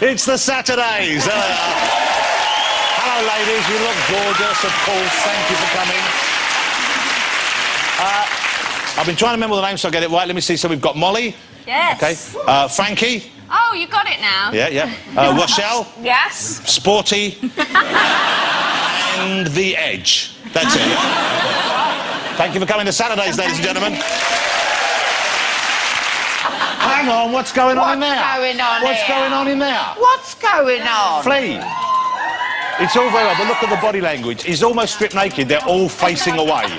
It's the Saturdays. Are. Hello, ladies. You look gorgeous, of course. Thank you for coming. Uh, I've been trying to remember the names so I get it right. Let me see. So we've got Mollie. Yes. Okay. Uh, Frankie. Oh, you got it now. Yeah, yeah. Uh, Rochelle. Yes. Sporty. and The Edge. That's it. Thank you for coming to Saturdays, ladies and gentlemen. Hang on, what's going on in there? What's going on What's here? going on in there? What's going on? Flea. It's all very well, but look at the body language. He's almost stripped naked. They're all facing away.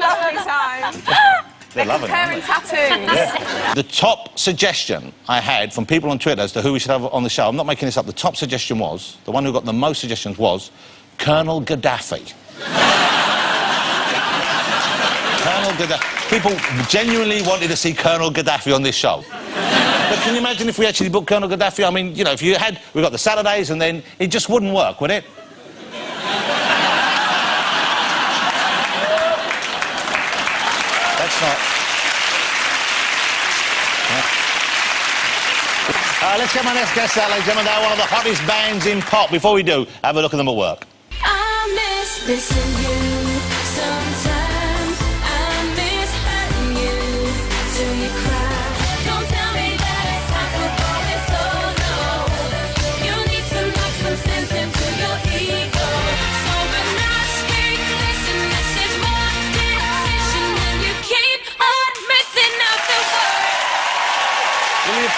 lovely time. They're loving Comparing it. tattoos. The top suggestion I had from people on Twitter as to who we should have on the show, I'm not making this up, the top suggestion was, the one who got the most suggestions was Colonel Gaddafi. Colonel Gaddafi. People genuinely wanted to see Colonel Gaddafi on this show. But can you imagine if we actually booked Colonel Gaddafi? I mean, you know, if you had, we got the Saturdays and then it just wouldn't work, would it? That's not. Uh, let's get my next guest out, ladies and gentlemen. They're one of the hottest bands in pop. Before we do, have a look at them at work.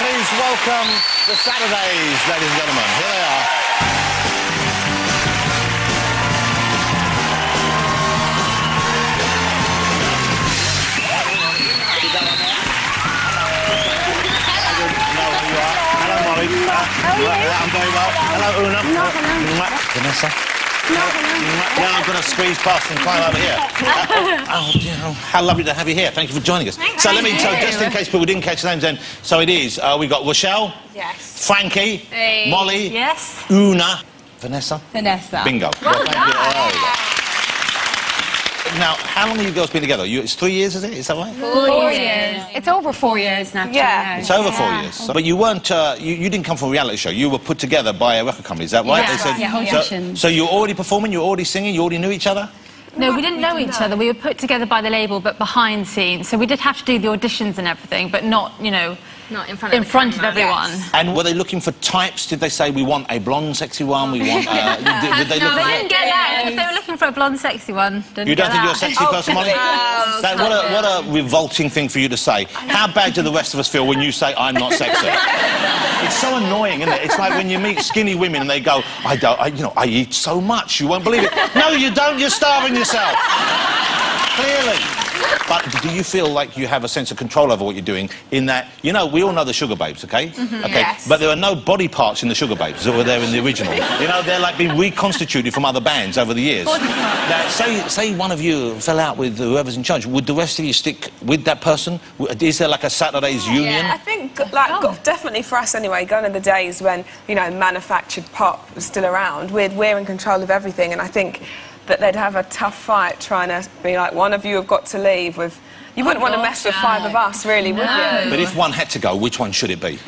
Please welcome the Saturdays, ladies and gentlemen? Here they are. Hello, Mollie. How are you? I'm very well. Hello, Una. Vanessa. Now I'm going to squeeze past and climb over here. Oh, know, how lovely to have you here. Thank you for joining us. so let me, so just in case people didn't catch the names then, so it is, uh, we've got Rochelle, Yes. Frankie, Hey. Mollie, Yes. Una, Vanessa. Vanessa. Bingo. Well, thank you. Oh. Now, how long have you girls been together? You, it's three years, is it? Is that right? Four years. It's over four years now. Yeah. It's over four years. But you weren't, uh, you, you didn't come from a reality show. You were put together by a record company, is that right? Yeah, They said- yeah, so, auditions. so you were already performing, you were already singing, you already knew each other? No, we didn't know each other. We were put together by the label, but behind scenes. So we did have to do the auditions and everything, but not, you know, Not in front of in the front of camera. everyone. And were they looking for types? Did they say, we want a blonde, sexy one, we want... Uh, did, did they No, look they didn't get that. If they were looking for a blonde, sexy one, didn't You don't get think you're a that. sexy person, Mollie? That- what, a, what a revolting thing for you to say. How bad do the rest of us feel when you say, I'm not sexy? it's so annoying, isn't it? It's like when you meet skinny women and they go, I don't, I, you know, I eat so much, you won't believe it. No, you don't, you're starving yourself. Clearly. But do you feel like you have a sense of control over what you're doing in that, you know, we all know the Sugababes, okay? Mm-hmm. okay. yes. But there are no body parts in the Sugababes that were there in the original. You know, they're like being reconstituted from other bands over the years. Now, say, say one of you fell out with whoever's in charge. Would the rest of you stick with that person? Is there like a Saturday's union? I think, like, Oh. definitely for us anyway, gone are the days when, you know, manufactured pop was still around. We're, we're in control of everything, and I think that they'd have a tough fight trying to be like, one of you have got to leave with. You wouldn't oh want to mess with five of us, really, would you? But if one had to go, which one should it be?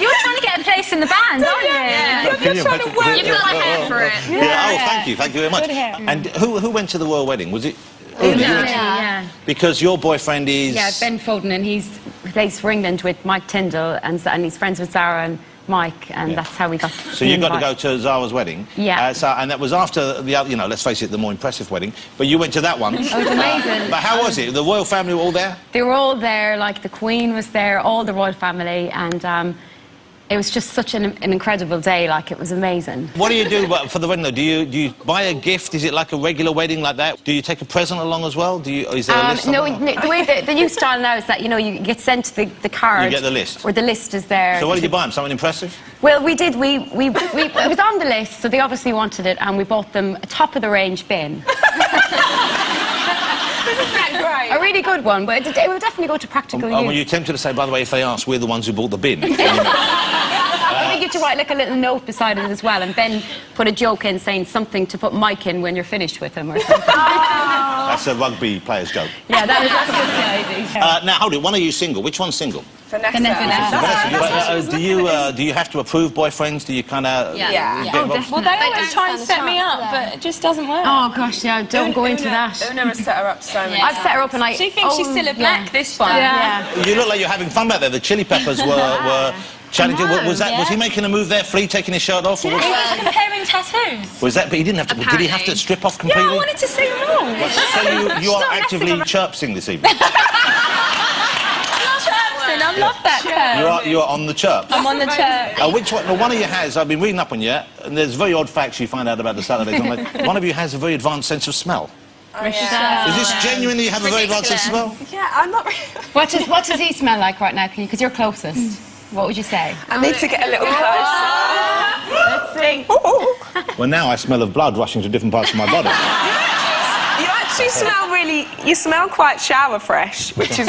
You're trying to get a place in the band, aren't you? Can you imagine- You've got the hair for it. Yeah. Oh, thank you, thank you very much. And who, who went to the royal wedding? Was it? Una, you went to- Yeah. Because your boyfriend is. Yeah, Ben Foden, and he's plays for England with Mike Tindall, and, and he's friends with Sarah, and Mike, and Yeah. that's how we got. So you got to go to Zara's wedding. Yeah. Uh, so, and that was after the other, you know, let's face it, the more impressive wedding. But you went to that one. It was amazing. But how was it? The royal family were all there? They were all there, like the Queen was there, all the royal family, and um, it was just such an, an incredible day. Like it was amazing. What do you do for the wedding? though? Do you do you buy a gift? Is it like a regular wedding like that? Do you take a present along as well? Do you? Is there a Um, list? no, somewhere? the way the, the new style now is that you know you get sent the, the card. You get the list. Or the list is there. So what did you buy them? Something impressive? Well, we did. We, we, we it was on the list, so they obviously wanted it, and we bought them a top of the range bin. A really good one, but it, it would definitely go to practical use. Oh, were you tempted to say, by the way, if they ask, we're the ones who bought the bin? I think you have to write like a little note beside it as well, and then put a joke in saying something to put Mike in when you're finished with him or something. That's a rugby player's joke. Yeah, that was that's just the idea. Uh, now, hold it. One of you single. Which one's single? Vanessa. Vanessa. That's- But, uh, do you uh, do you have to approve boyfriends? Do you kind of Yeah. Yeah. get Oh. Well, they They always don't try and set a me up, yeah. but it just doesn't work. Oh gosh, yeah, don't go into Una, that. Una has set her up so many I've set her up and I. She thinks she's oh, still a yeah. black, this one. Yeah. You look like you're having fun back there. The Chili Peppers were, were chatting. to you. was that was he making a move there? Flea taking his shirt off? Or was, He was comparing tattoos. was that? But he didn't have to. Did he have to strip off completely? Yeah, completely? I wanted to see them all. So you, you are actively chirpsing this evening. Chirping, I love that You are you are on the chirp. I'm on the chirp. Uh, which one? No, one of you has. I've been reading up on you, and there's very odd facts you find out about the Saturdays. online. one of you has a very advanced sense of smell. Oh, yeah. Is this genuinely you have a very advanced sense of smell? yeah, I'm not really... What does what does he smell like right now? Because you're closest. What would you say? I need to get a little closer. Let's see. Oh, oh, oh. Well, now I smell of blood rushing to different parts of my body. You actually smell really... You smell quite shower fresh, which is,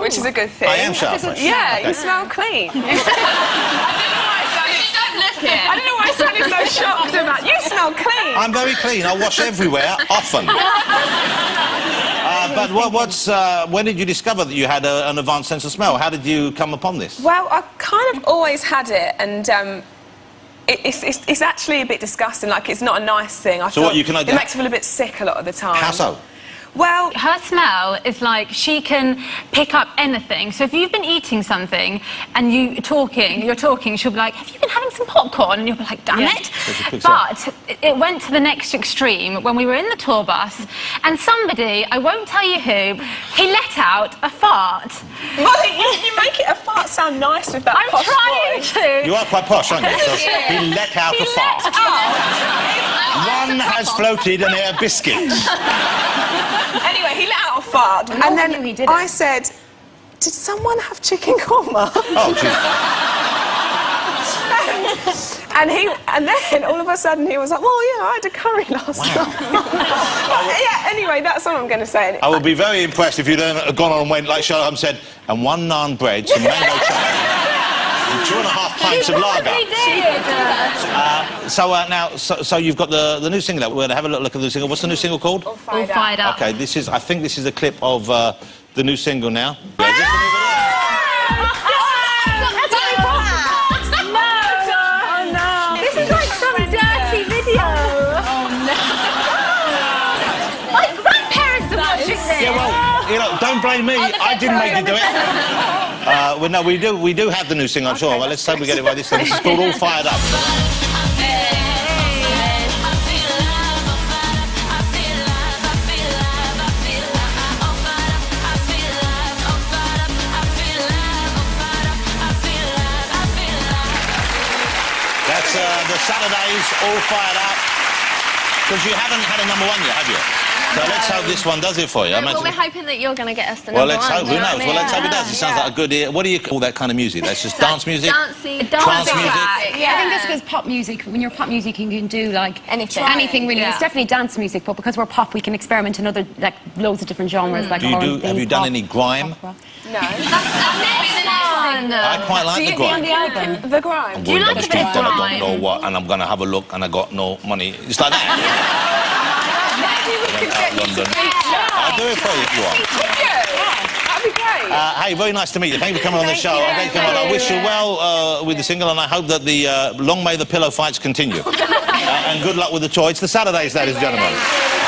which is a good thing. I am shower fresh. Yeah, Okay. you smell clean. I don't know why I sounded so shocked about You smell clean. I'm very clean. I wash everywhere, often. But what, what's, uh, when did you discover that you had a, an advanced sense of smell? How did you come upon this? Well, I kind of always had it, and um, it, it's, it's, it's actually a bit disgusting. Like, it's not a nice thing. I So what, you can It makes me feel a bit sick a lot of the time. How so? Well, Her smell is like she can pick up anything. So if you've been eating something and you are talking, you're talking, she'll be like, "Have you been having some popcorn?" And you'll be like, "Damn Yeah. it!" she up. But it- it went to the next extreme when we were in the tour bus, and somebody, I won't tell you who, he let out a fart. well you, you make it a fart sound nice with that I'm posh trying voice. to. You are quite posh, aren't you? So he let out He a fart. out- One has floated an air biscuit. Anyway, he let out a fart, no and then he did I said, "Did someone have chicken korma?" Oh, jeez. and he, and then all of a sudden he was like, "Well, yeah, I had a curry last night." Yeah. Anyway, that's all I'm going to say. I would be very impressed if you'd gone on and went, like Sherlock Holmes said, and one naan bread, some mango chutney, and two and a half pints of lager. He did. So uh, now, so, so you've got the, the new single out. We're going to have a look at the new single. What's the new single called? All fired up. Okay, this is, I think this is a clip of uh, the new single now. Yeah, is this the new video? This is like some dirty video. Oh no. My grandparents are watching this. Yeah, well, you know, don't blame me. I didn't make you do it. Uh, well, no, we do, we do have the new single, I'm sure. Well, let's say we get it right this time. This is called All Fired Up. That's uh, the Saturdays All Fired Up. Because you haven't had a number one yet, have you? So let's hope this one does it for you. I Well, we're hoping that you're going to get us the Well, number let's one. hope. Who knows? what I Well, let's hope it does. It sounds like a good. ear. What do you call that kind of music? That's just dance music. Dancey. Trance music. I think this is pop music. When you're pop music, you can do like Anything. anything really. Yeah. It's definitely dance music, but because we're pop, we can experiment in other like loads of different genres. Hmm. Like Do you do? R&B, Have you done pop, any grime? pop rock. No. I quite like the grime. the album. The grime. Do you like the bit of and I don't know what, and I'm gonna have a look, and I got no money. It's like that. Went out London. I'll do it for you if you want. You? That'd be great. Uh, hey, very nice to meet you. Thank you for coming on the show. you. I wish you well uh, with the single, and I hope that the uh, long may the pillow fights continue. uh, and good luck with the tour. It's the Saturdays, ladies and gentlemen.